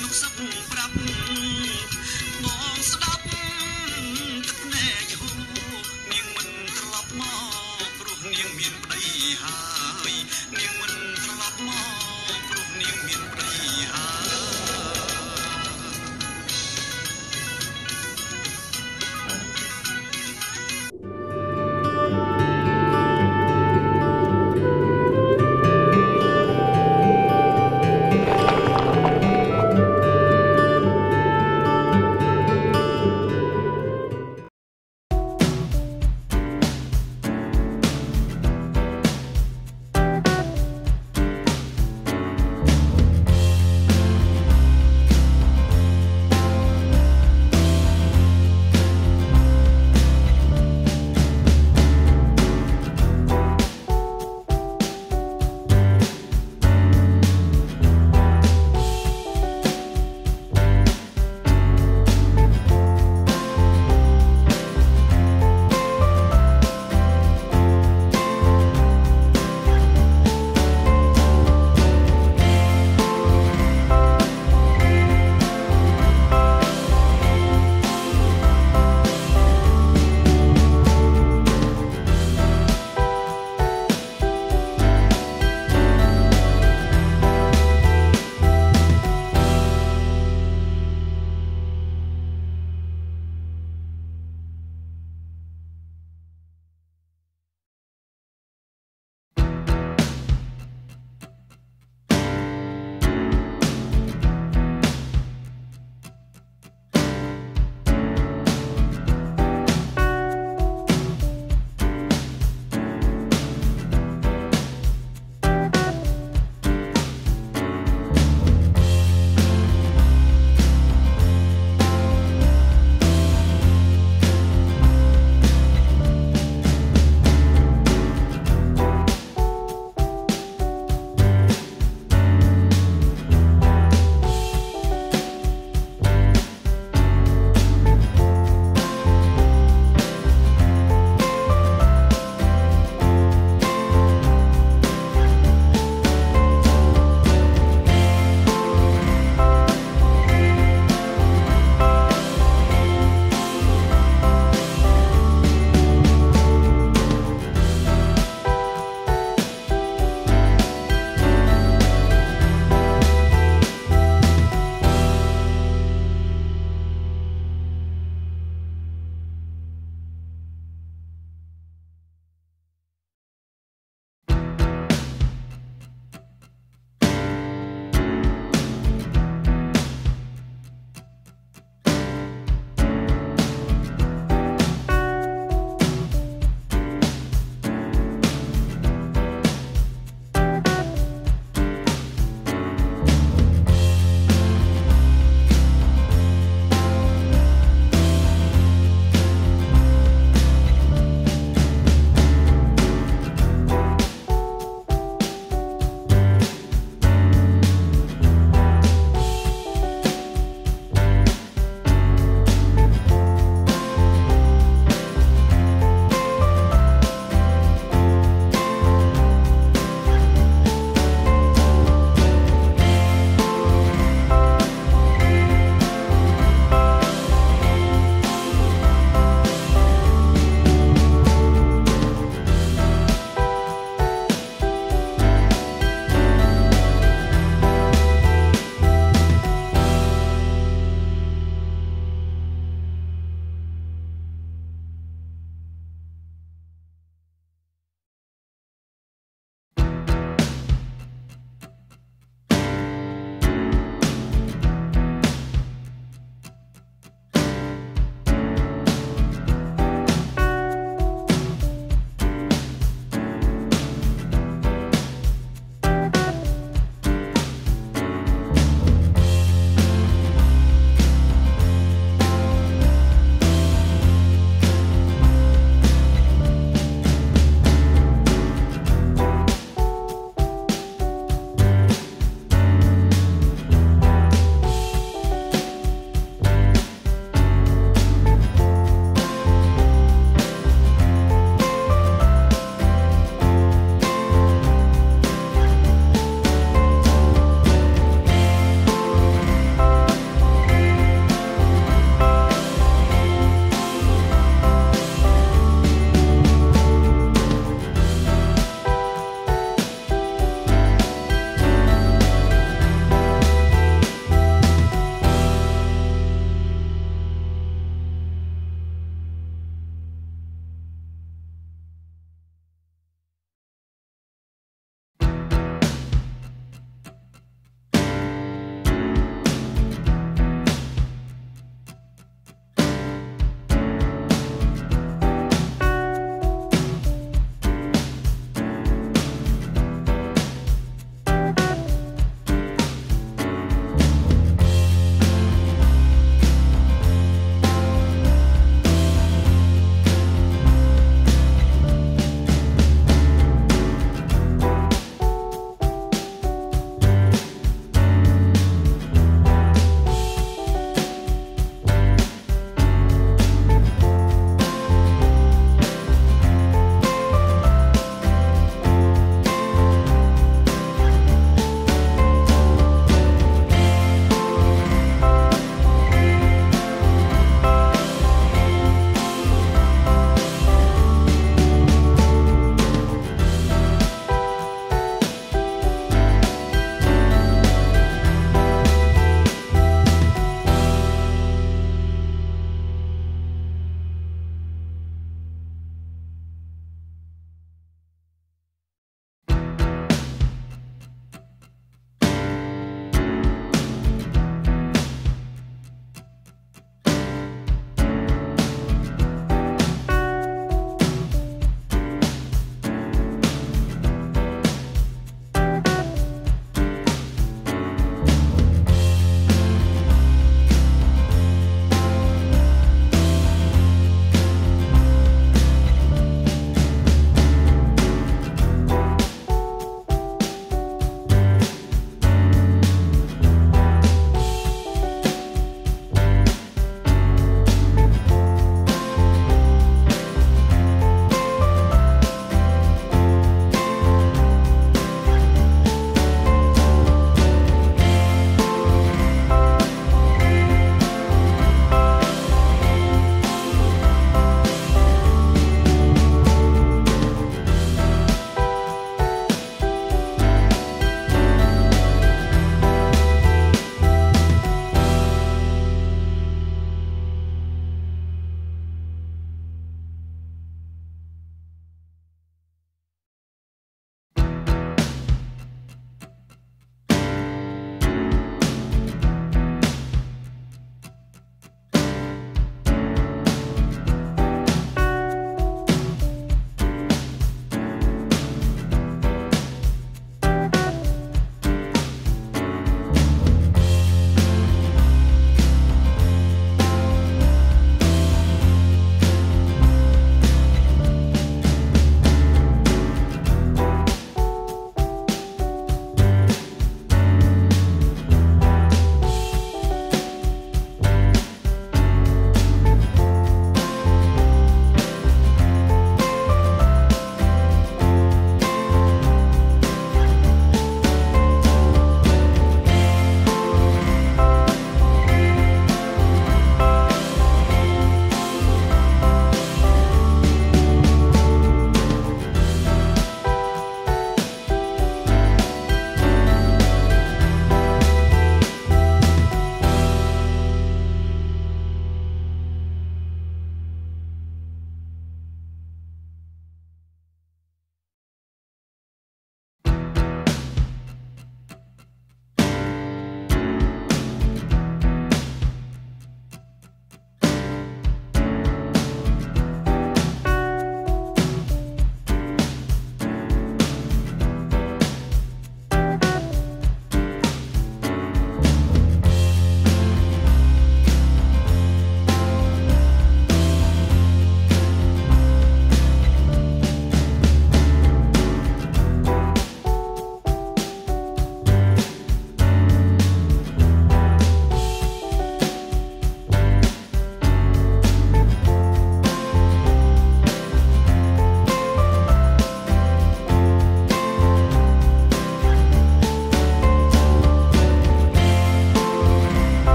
não sabão pra mim